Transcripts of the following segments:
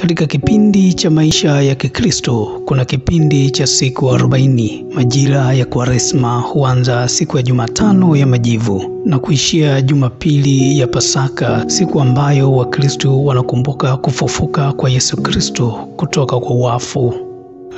Katika kipindi cha maisha ya Kikristo kuna kipindi cha siku arobaini. Majira ya Kwaresma huanza siku ya Jumatano ya Majivu na kuishia Jumapili ya Pasaka, siku ambayo Wakristo wanakumbuka kufufuka kwa Yesu Kristo kutoka kwa wafu.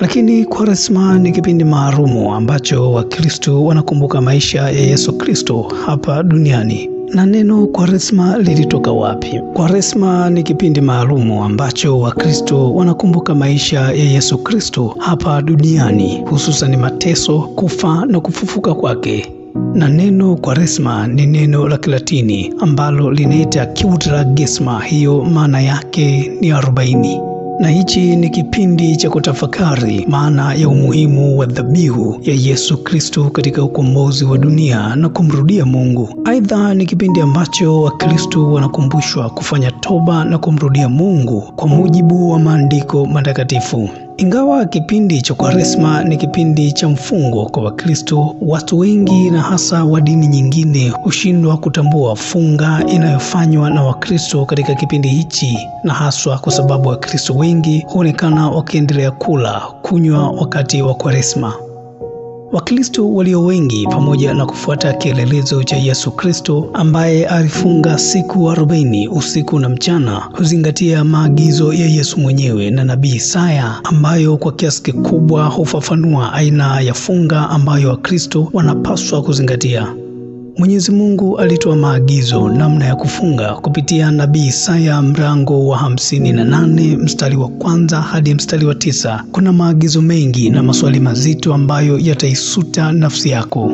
Lakini Kwaresma ni kipindi maalumu ambacho Wakristo wanakumbuka maisha ya Yesu Kristo hapa duniani. Na neno Kwaresma lilitoka wapi? Kwaresma ni kipindi maalumu ambacho Wakristo wanakumbuka maisha ya Yesu Kristo hapa duniani, hususani mateso, kufa na kufufuka kwake. Na neno Kwaresma ni neno la Kilatini ambalo linaita Quadragesima, hiyo maana yake ni arobaini na hichi ni kipindi cha kutafakari maana ya umuhimu wa dhabihu ya Yesu Kristo katika ukombozi wa dunia na kumrudia Mungu. Aidha, ni kipindi ambacho Wakristo wanakumbushwa kufanya toba na kumrudia Mungu kwa mujibu wa maandiko matakatifu. Ingawa kipindi cha Kwaresma ni kipindi cha mfungo kwa Wakristo, watu wengi na hasa wa dini nyingine hushindwa kutambua funga inayofanywa na Wakristo katika kipindi hichi, na haswa kwa sababu Wakristo wengi huonekana wakiendelea kula, kunywa wakati wa Kwaresma. Wakristo walio wengi pamoja na kufuata kielelezo cha Yesu Kristo ambaye alifunga siku arobaini usiku na mchana, huzingatia maagizo ya Yesu mwenyewe na nabii Isaya ambayo kwa kiasi kikubwa hufafanua aina ya funga ambayo Wakristo wanapaswa kuzingatia. Mwenyezi Mungu alitoa maagizo namna ya kufunga kupitia nabii Isaya mrango wa hamsini na nane mstari wa kwanza hadi mstari wa tisa. Kuna maagizo mengi na maswali mazito ambayo yataisuta nafsi yako.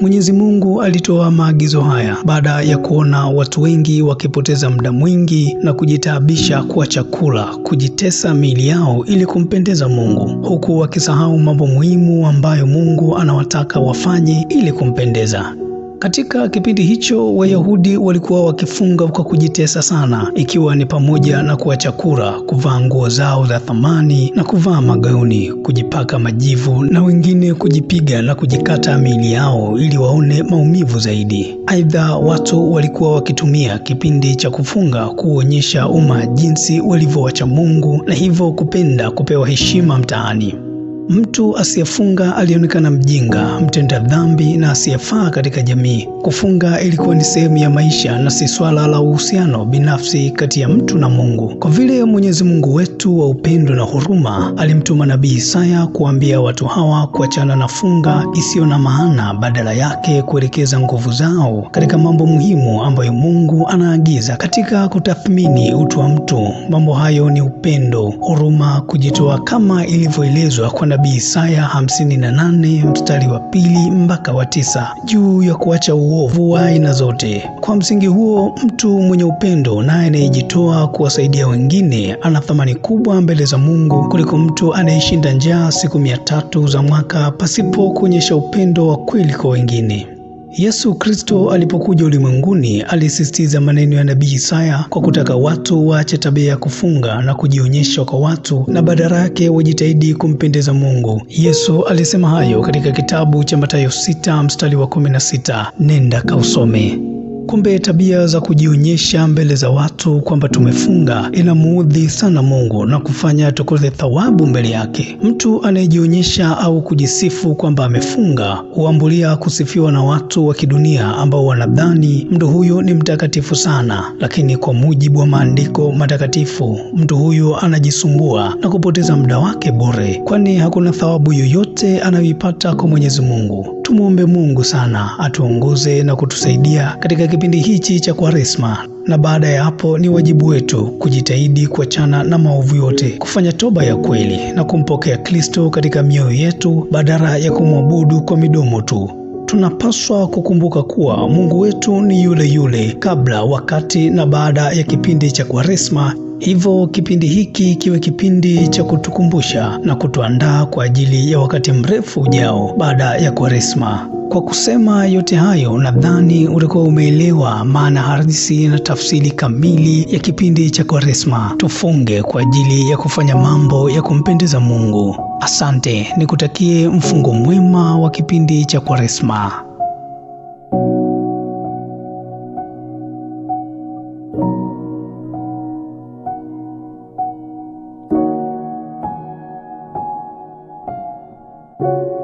Mwenyezi Mungu alitoa maagizo haya baada ya kuona watu wengi wakipoteza muda mwingi na kujitaabisha kwa chakula, kujitesa miili yao ili kumpendeza Mungu, huku wakisahau mambo muhimu ambayo Mungu anawataka wafanye ili kumpendeza. Katika kipindi hicho Wayahudi walikuwa wakifunga kwa kujitesa sana, ikiwa ni pamoja na kuacha kura, kuvaa nguo zao za thamani na kuvaa magauni, kujipaka majivu na wengine kujipiga na kujikata miili yao ili waone maumivu zaidi. Aidha, watu walikuwa wakitumia kipindi cha kufunga kuonyesha umma jinsi walivyowacha Mungu na hivyo kupenda kupewa heshima mtaani. Mtu asiyefunga alionekana mjinga, mtenda dhambi na asiyefaa katika jamii. Kufunga ilikuwa ni sehemu ya maisha na si swala la uhusiano binafsi kati ya mtu na Mungu. Kwa vile Mwenyezi Mungu wetu wa upendo na huruma alimtuma nabii Isaya kuambia watu hawa kuachana na funga isiyo na maana, badala yake kuelekeza nguvu zao katika mambo muhimu ambayo Mungu anaagiza katika kutathmini utu wa mtu. Mambo hayo ni upendo, huruma, kujitoa kama ilivyoelezwa kwa nabii Isaya 58 mstari wa pili mpaka wa tisa juu ya kuacha uovu wa aina zote. Kwa msingi huo, mtu mwenye upendo naye anayejitoa kuwasaidia wengine ana thamani kubwa mbele za Mungu kuliko mtu anayeshinda njaa siku mia tatu za mwaka pasipo kuonyesha upendo wa kweli kwa wengine. Yesu Kristo alipokuja ulimwenguni alisisitiza maneno ya nabii Isaya kwa kutaka watu waache tabia ya kufunga na kujionyesha kwa watu na badala yake wajitahidi kumpendeza Mungu. Yesu alisema hayo katika kitabu cha Mathayo 6 mstari wa kumi na sita. Nenda kausome. Kumbe tabia za kujionyesha mbele za watu kwamba tumefunga inamuudhi sana Mungu na kufanya tukose thawabu mbele yake. Mtu anayejionyesha au kujisifu kwamba amefunga huambulia kusifiwa na watu wa kidunia ambao wanadhani mtu huyo ni mtakatifu sana, lakini kwa mujibu wa maandiko matakatifu mtu huyo anajisumbua na kupoteza muda wake bure, kwani hakuna thawabu yoyote anayoipata kwa Mwenyezi Mungu. Tumwombe Mungu sana atuongoze na kutusaidia katika kipindi hichi cha Kwaresma, na baada ya hapo ni wajibu wetu kujitahidi kuachana na maovu yote, kufanya toba ya kweli na kumpokea Kristo katika mioyo yetu badala ya kumwabudu kwa midomo tu. Tunapaswa kukumbuka kuwa Mungu wetu ni yule yule kabla, wakati na baada ya kipindi cha Kwaresma. Hivyo kipindi hiki kiwe kipindi cha kutukumbusha na kutuandaa kwa ajili ya wakati mrefu ujao baada ya Kwaresma. Kwa kusema yote hayo, nadhani ulikuwa umeelewa maana halisi na tafsiri kamili ya kipindi cha Kwaresma. Tufunge kwa ajili ya kufanya mambo ya kumpendeza Mungu. Asante, nikutakie mfungo mwema wa kipindi cha Kwaresma. You.